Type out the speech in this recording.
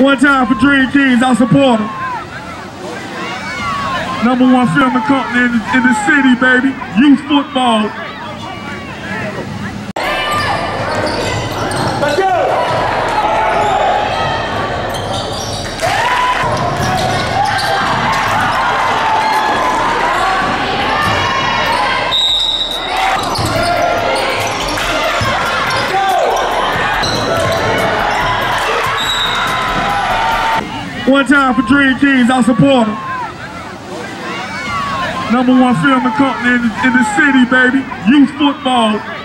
One time for Dream Kings, I support them. Number one filming company in, in the city, baby. Youth football. One time for Dream Kings, I support them. Number one filming company in, in the city, baby. Youth football.